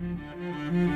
you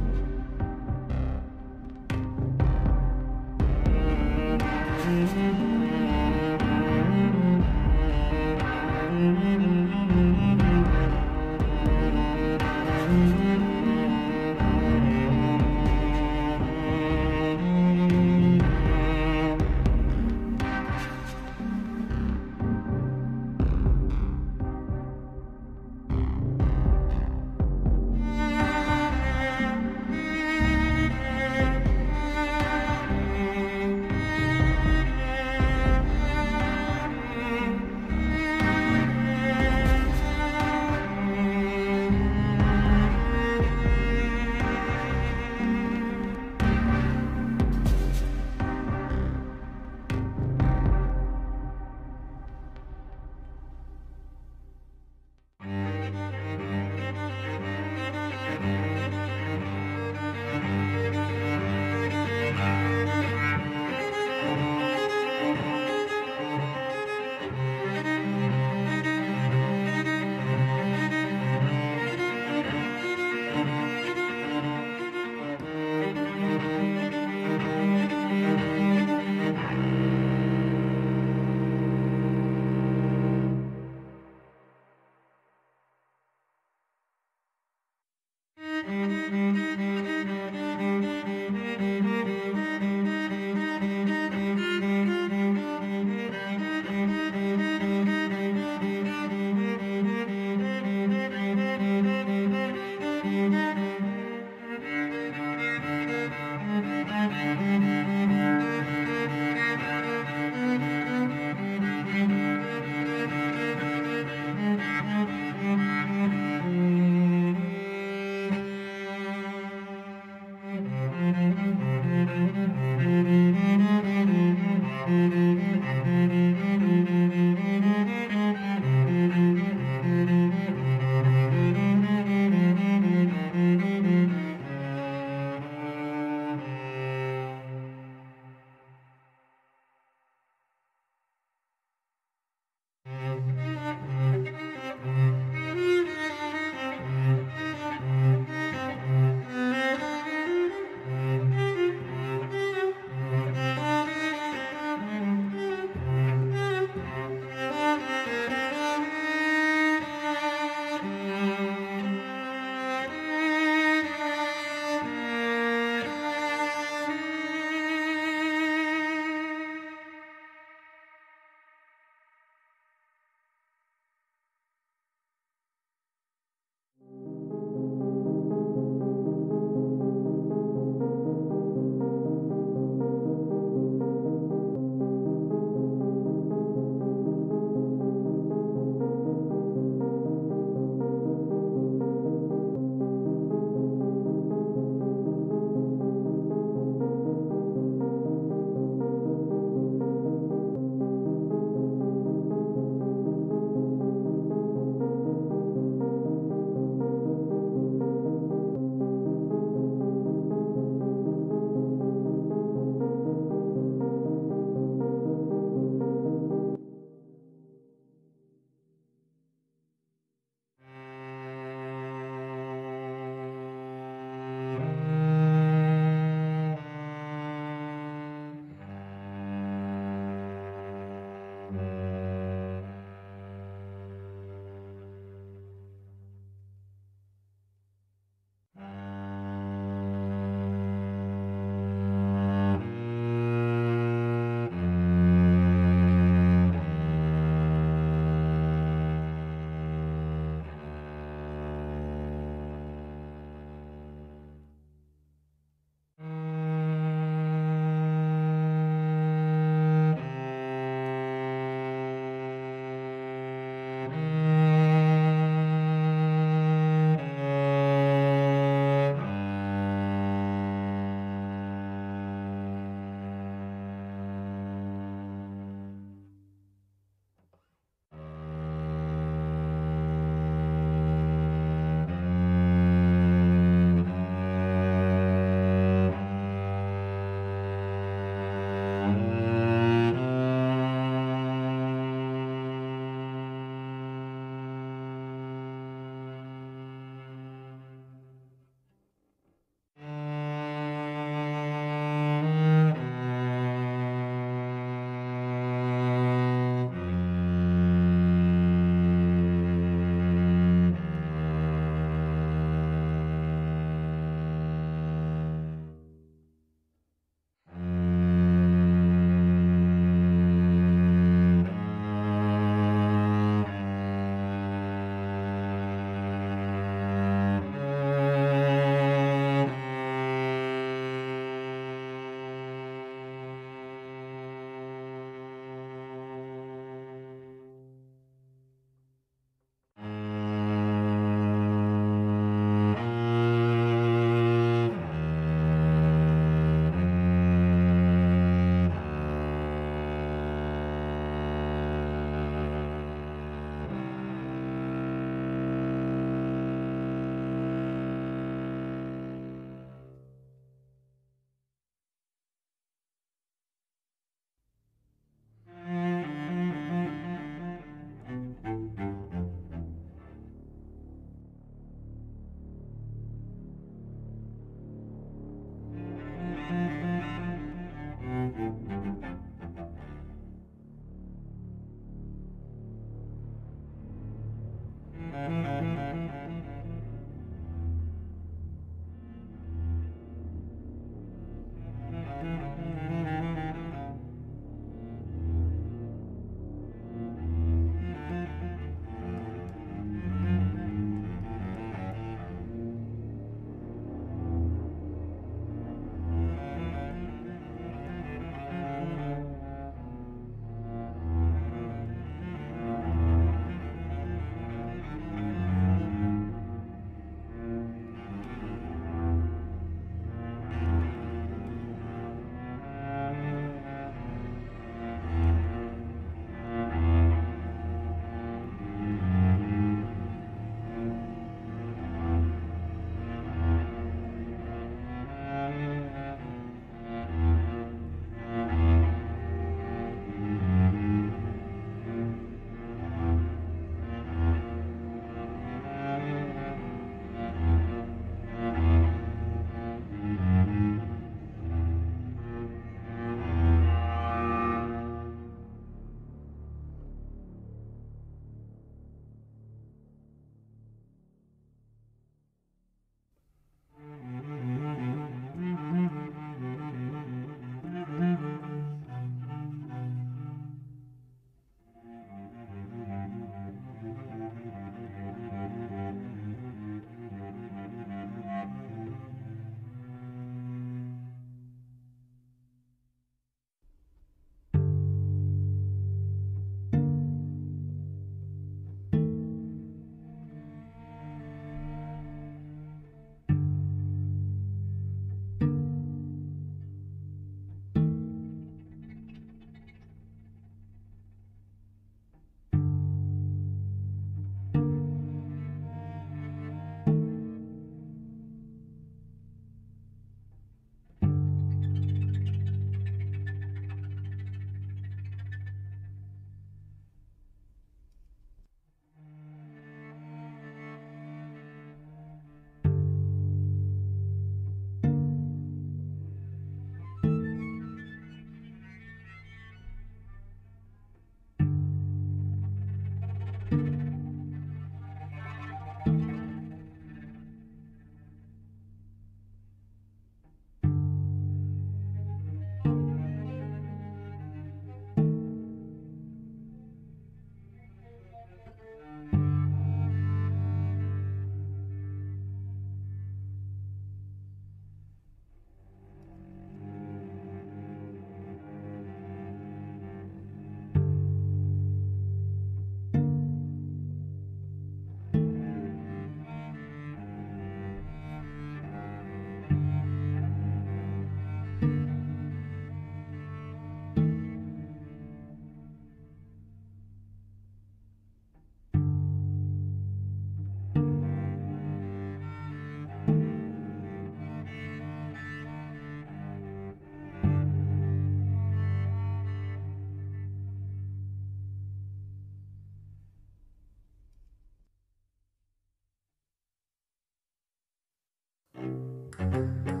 Bye.